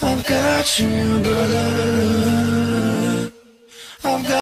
I've got you, brother. I've got